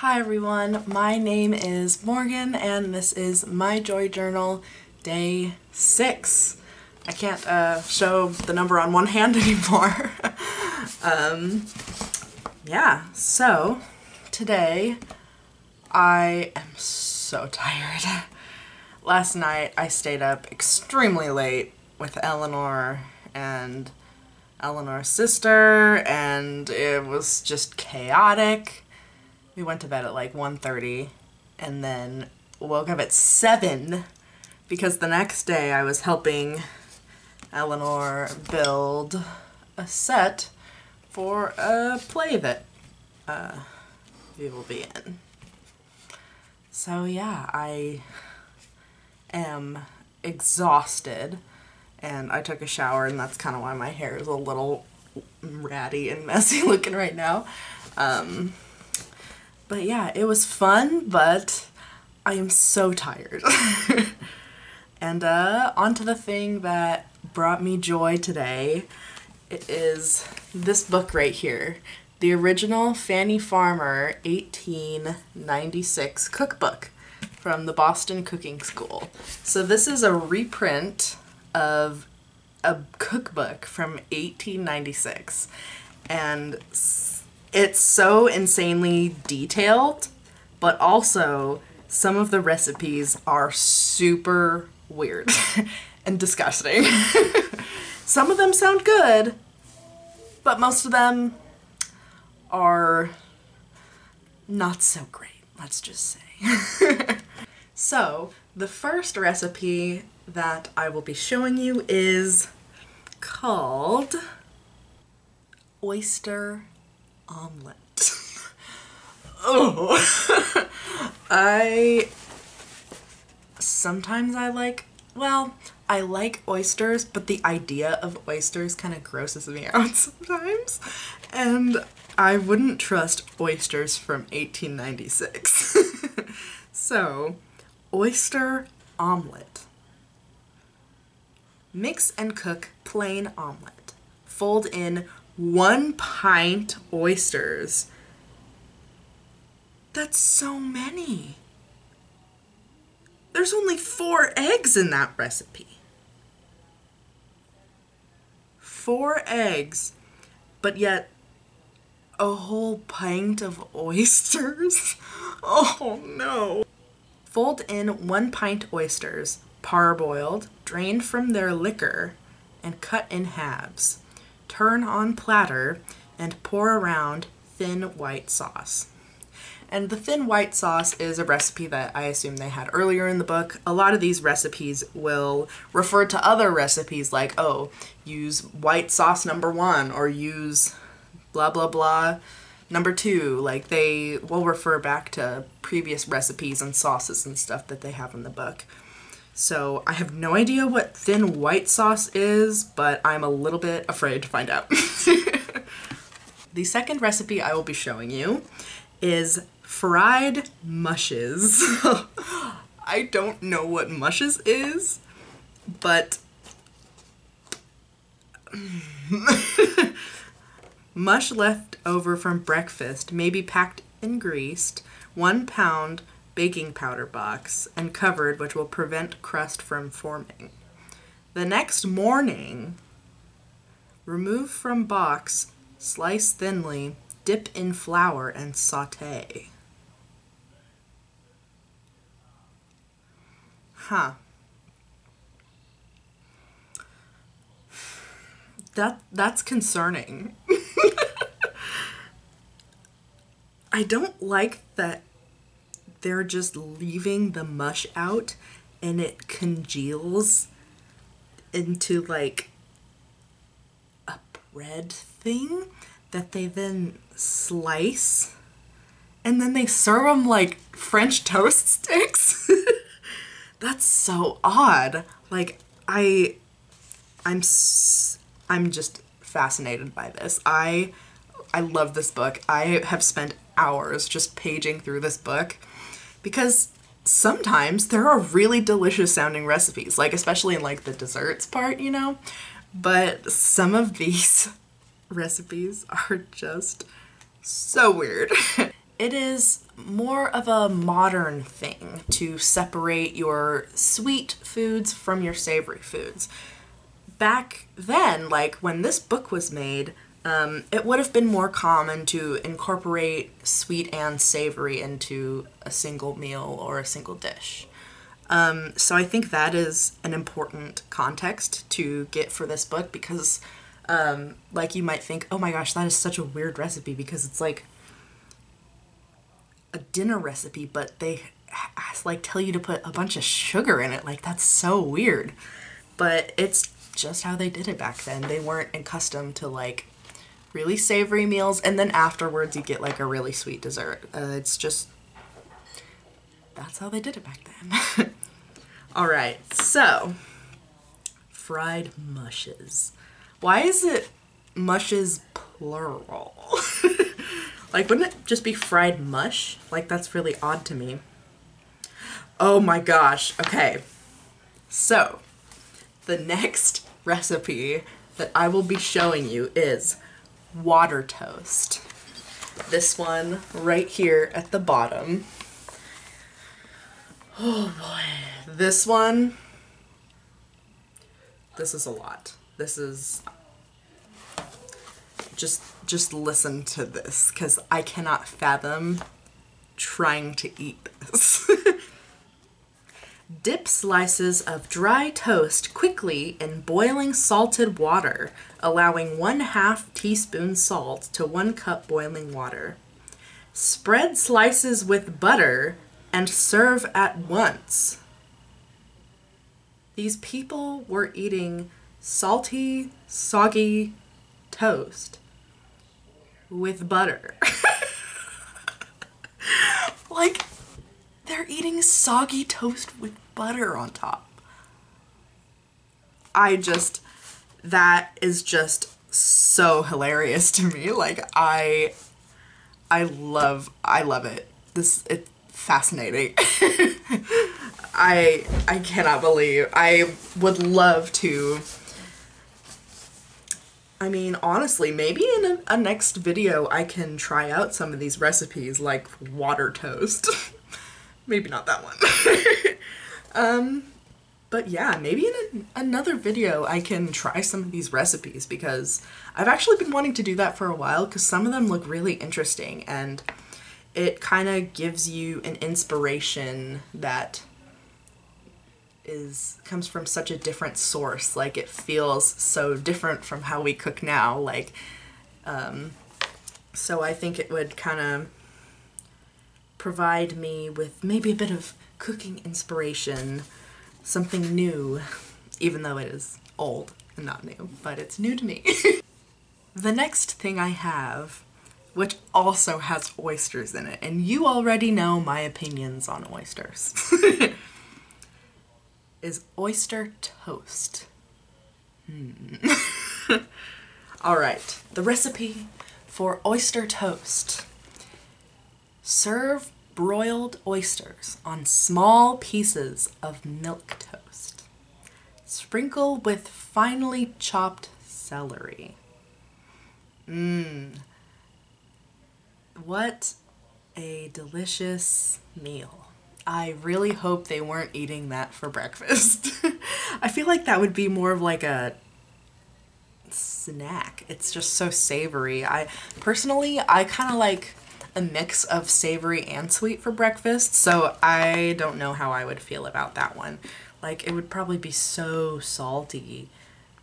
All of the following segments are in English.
Hi everyone, my name is Morgan and this is my Joy Journal day six. I can't uh, show the number on one hand anymore. um, yeah, so today I am so tired. Last night I stayed up extremely late with Eleanor and Eleanor's sister and it was just chaotic. We went to bed at like 1.30 and then woke up at 7 because the next day I was helping Eleanor build a set for a play that uh, we will be in. So yeah, I am exhausted and I took a shower and that's kind of why my hair is a little ratty and messy looking right now. Um, but yeah, it was fun, but I am so tired. and uh, on to the thing that brought me joy today. It is this book right here. The original Fannie Farmer 1896 cookbook from the Boston Cooking School. So this is a reprint of a cookbook from 1896 and it's so insanely detailed but also some of the recipes are super weird and disgusting. some of them sound good but most of them are not so great, let's just say. so, the first recipe that I will be showing you is called oyster omelet. oh, I sometimes I like, well, I like oysters, but the idea of oysters kind of grosses me out sometimes. And I wouldn't trust oysters from 1896. so, oyster omelet. Mix and cook plain omelet. Fold in one pint oysters. That's so many. There's only four eggs in that recipe. Four eggs, but yet a whole pint of oysters? Oh no. Fold in one pint oysters, parboiled, drained from their liquor, and cut in halves. Turn on platter and pour around thin white sauce. And the thin white sauce is a recipe that I assume they had earlier in the book. A lot of these recipes will refer to other recipes like, oh, use white sauce number one or use blah blah blah number two. Like they will refer back to previous recipes and sauces and stuff that they have in the book. So I have no idea what thin white sauce is, but I'm a little bit afraid to find out. the second recipe I will be showing you is fried mushes. I don't know what mushes is, but mush left over from breakfast may be packed and greased, one pound baking powder box and covered which will prevent crust from forming. The next morning, remove from box, slice thinly, dip in flour and saute. Huh. That that's concerning. I don't like that they're just leaving the mush out and it congeals into like a bread thing that they then slice and then they serve them like French toast sticks. That's so odd. Like I I'm I'm just fascinated by this. I I love this book. I have spent hours just paging through this book because sometimes there are really delicious sounding recipes, like especially in like the desserts part, you know? But some of these recipes are just so weird. it is more of a modern thing to separate your sweet foods from your savory foods. Back then, like when this book was made, um, it would have been more common to incorporate sweet and savory into a single meal or a single dish. Um, so I think that is an important context to get for this book because, um, like, you might think, oh my gosh, that is such a weird recipe because it's like a dinner recipe, but they like tell you to put a bunch of sugar in it. Like, that's so weird. But it's just how they did it back then. They weren't accustomed to like really savory meals, and then afterwards you get like a really sweet dessert. Uh, it's just that's how they did it back then. All right, so fried mushes. Why is it mushes plural? like, wouldn't it just be fried mush? Like, that's really odd to me. Oh my gosh. Okay. So, the next recipe that I will be showing you is water toast. This one right here at the bottom. Oh boy. This one, this is a lot. This is, just, just listen to this because I cannot fathom trying to eat this. Dip slices of dry toast quickly in boiling salted water, allowing 1 half teaspoon salt to 1 cup boiling water. Spread slices with butter and serve at once. These people were eating salty, soggy toast with butter. like, they're eating soggy toast with butter on top. I just, that is just so hilarious to me. Like, I, I love, I love it. This, it's fascinating. I, I cannot believe, I would love to I mean, honestly, maybe in a, a, next video I can try out some of these recipes, like water toast. maybe not that one. um, but yeah, maybe in a, another video I can try some of these recipes because I've actually been wanting to do that for a while because some of them look really interesting and it kind of gives you an inspiration that is comes from such a different source like it feels so different from how we cook now like um, so I think it would kind of provide me with maybe a bit of cooking inspiration something new even though it is old and not new but it's new to me the next thing I have which also has oysters in it and you already know my opinions on oysters is oyster toast. Hmm. All right, the recipe for oyster toast. Serve broiled oysters on small pieces of milk toast. Sprinkle with finely chopped celery. Mmm. What a delicious meal. I really hope they weren't eating that for breakfast. I feel like that would be more of like a snack. It's just so savory. I personally, I kind of like a mix of savory and sweet for breakfast, so I don't know how I would feel about that one. Like it would probably be so salty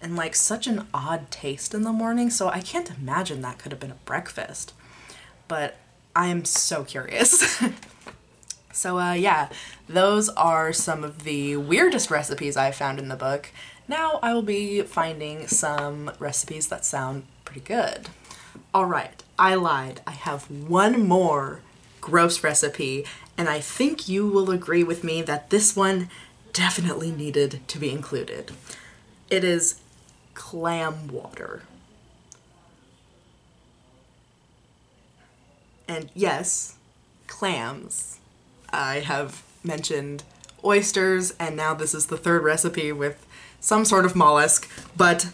and like such an odd taste in the morning, so I can't imagine that could have been a breakfast. But I am so curious. So uh, yeah, those are some of the weirdest recipes I've found in the book. Now I will be finding some recipes that sound pretty good. Alright, I lied. I have one more gross recipe and I think you will agree with me that this one definitely needed to be included. It is clam water. And yes, clams I have mentioned oysters, and now this is the third recipe with some sort of mollusk, but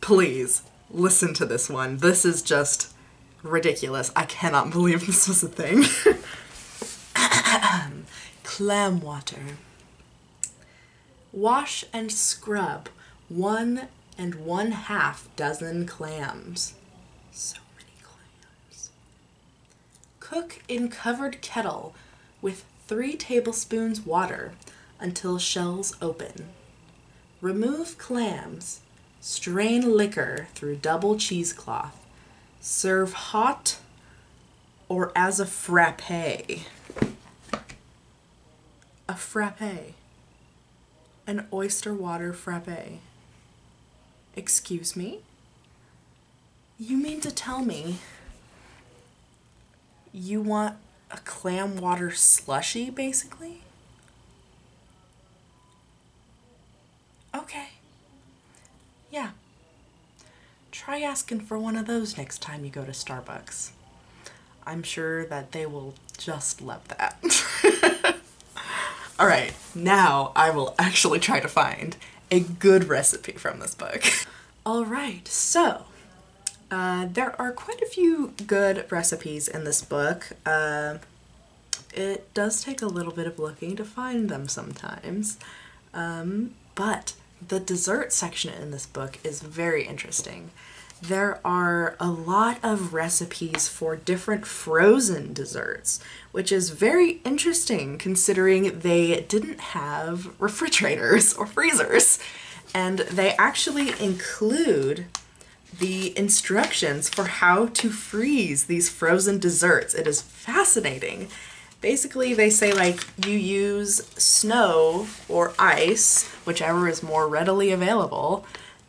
please listen to this one. This is just ridiculous. I cannot believe this was a thing. clam water. Wash and scrub one and one half dozen clams. So many clams. Cook in covered kettle with three tablespoons water until shells open. Remove clams. Strain liquor through double cheesecloth. Serve hot or as a frappe. A frappe. An oyster water frappe. Excuse me? You mean to tell me you want a clam water slushy, basically? Okay. Yeah. Try asking for one of those next time you go to Starbucks. I'm sure that they will just love that. Alright, now I will actually try to find a good recipe from this book. Alright, so uh, there are quite a few good recipes in this book. Uh, it does take a little bit of looking to find them sometimes, um, but the dessert section in this book is very interesting. There are a lot of recipes for different frozen desserts, which is very interesting considering they didn't have refrigerators or freezers. And they actually include the instructions for how to freeze these frozen desserts. It is fascinating basically they say like you use snow or ice, whichever is more readily available,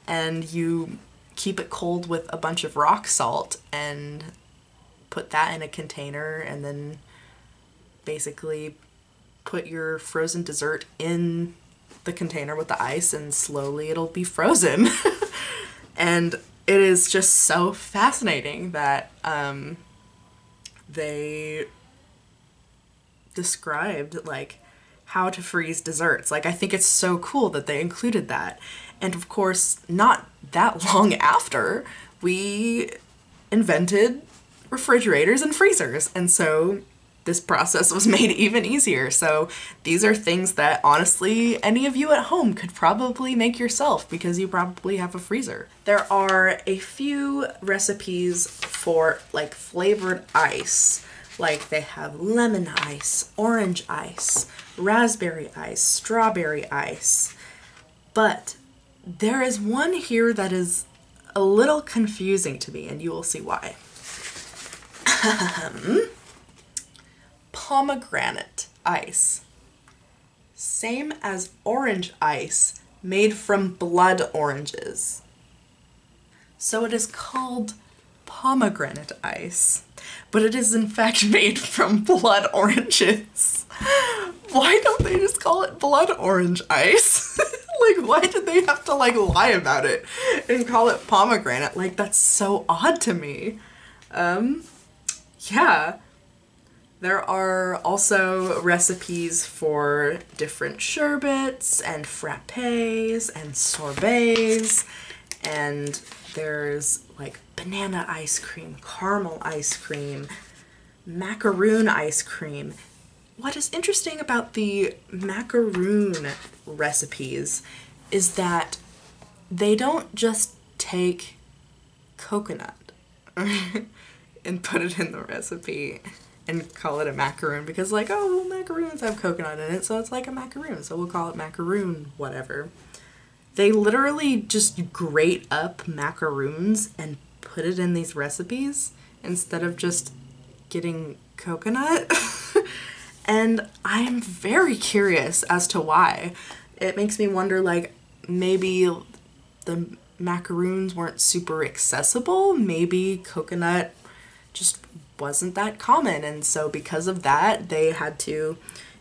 and you keep it cold with a bunch of rock salt and put that in a container and then basically put your frozen dessert in the container with the ice and slowly it'll be frozen. and it is just so fascinating that um, they described like how to freeze desserts. Like I think it's so cool that they included that. And of course, not that long after, we invented refrigerators and freezers. And so this process was made even easier. So these are things that honestly any of you at home could probably make yourself because you probably have a freezer. There are a few recipes for like flavored ice like they have lemon ice, orange ice, raspberry ice, strawberry ice. But there is one here that is a little confusing to me, and you will see why. Pomegranate ice. Same as orange ice, made from blood oranges. So it is called pomegranate ice but it is in fact made from blood oranges. Why don't they just call it blood orange ice? like, why did they have to like lie about it and call it pomegranate? Like, that's so odd to me. Um, yeah. There are also recipes for different sherbets and frappes and sorbets and there's banana ice cream, caramel ice cream, macaroon ice cream. What is interesting about the macaroon recipes is that they don't just take coconut and put it in the recipe and call it a macaroon because like oh macaroons have coconut in it so it's like a macaroon so we'll call it macaroon whatever they literally just grate up macaroons and put it in these recipes instead of just getting coconut. and I am very curious as to why. It makes me wonder like maybe the macaroons weren't super accessible. Maybe coconut just wasn't that common and so because of that they had to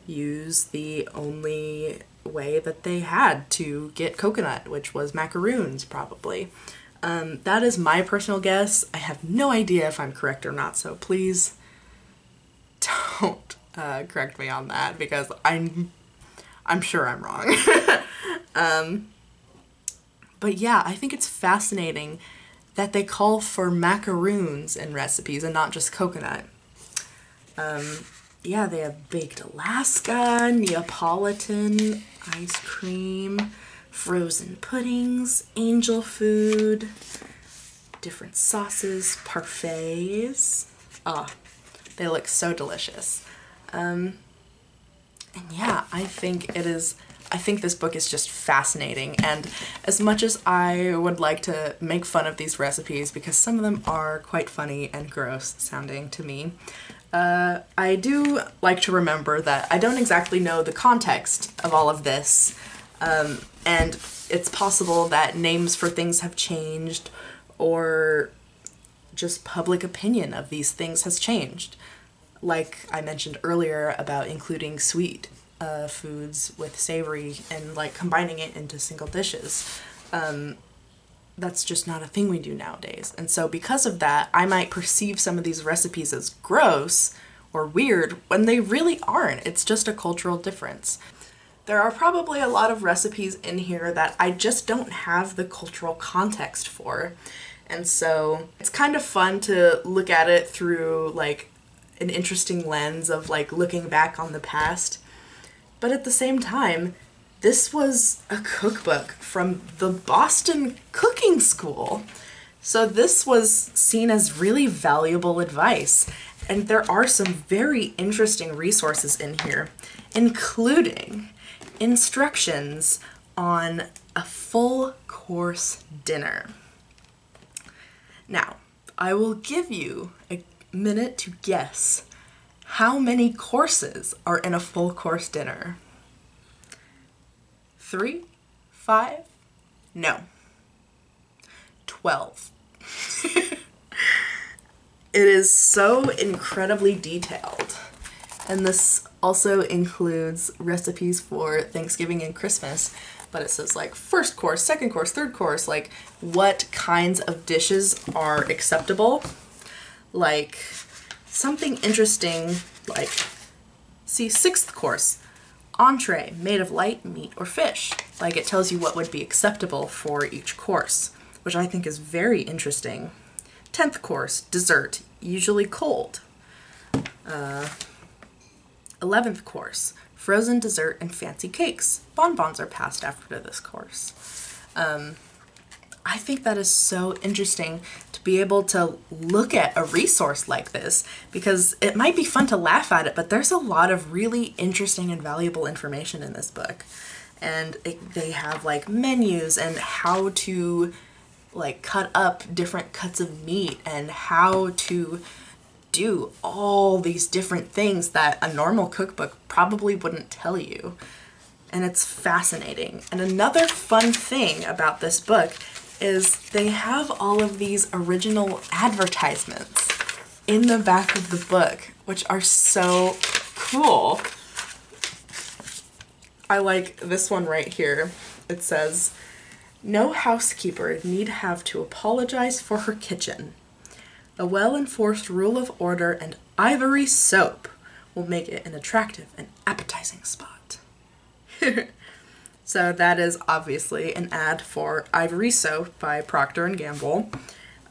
use the only way that they had to get coconut, which was macaroons probably. Um, that is my personal guess. I have no idea if I'm correct or not, so please don't uh, correct me on that because I'm I'm sure I'm wrong. um, but yeah, I think it's fascinating that they call for macaroons in recipes and not just coconut. Um, yeah, they have baked Alaska, Neapolitan, ice cream, frozen puddings, angel food, different sauces, parfaits. Ah, oh, they look so delicious. Um, and yeah, I think it is, I think this book is just fascinating. And as much as I would like to make fun of these recipes, because some of them are quite funny and gross sounding to me, uh, I do like to remember that I don't exactly know the context of all of this. Um, and it's possible that names for things have changed or just public opinion of these things has changed. Like I mentioned earlier about including sweet uh, foods with savory and like combining it into single dishes. Um, that's just not a thing we do nowadays. And so because of that, I might perceive some of these recipes as gross or weird when they really aren't. It's just a cultural difference. There are probably a lot of recipes in here that I just don't have the cultural context for. And so it's kind of fun to look at it through like an interesting lens of like looking back on the past. But at the same time, this was a cookbook from the Boston Cooking School. So this was seen as really valuable advice. And there are some very interesting resources in here, including instructions on a full course dinner. Now, I will give you a minute to guess how many courses are in a full course dinner. Three? Five? No. Twelve. it is so incredibly detailed. And this also includes recipes for Thanksgiving and Christmas but it says like first course, second course, third course, like what kinds of dishes are acceptable. Like something interesting like, see sixth course, entree made of light meat or fish. Like it tells you what would be acceptable for each course, which I think is very interesting. 10th course, dessert, usually cold. Uh, 11th course, frozen dessert and fancy cakes. Bonbons are passed after this course. Um, I think that is so interesting to be able to look at a resource like this because it might be fun to laugh at it, but there's a lot of really interesting and valuable information in this book. And it, they have like menus and how to like cut up different cuts of meat and how to do all these different things that a normal cookbook probably wouldn't tell you. And it's fascinating. And another fun thing about this book is they have all of these original advertisements in the back of the book, which are so cool. I like this one right here. It says, no housekeeper need have to apologize for her kitchen. A well-enforced rule of order and ivory soap will make it an attractive and appetizing spot. so that is obviously an ad for Ivory Soap by Procter & Gamble.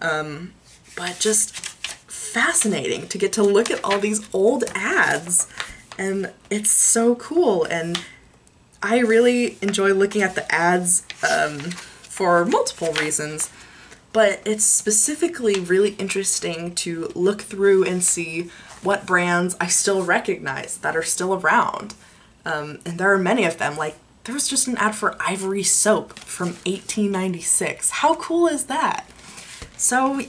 Um, but just fascinating to get to look at all these old ads and it's so cool and I really enjoy looking at the ads um, for multiple reasons but it's specifically really interesting to look through and see what brands I still recognize that are still around. Um, and there are many of them, like there was just an ad for Ivory Soap from 1896. How cool is that? So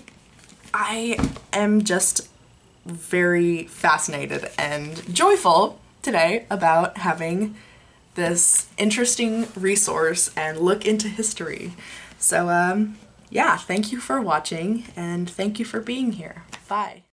I am just very fascinated and joyful today about having this interesting resource and look into history. So um, yeah, thank you for watching and thank you for being here. Bye.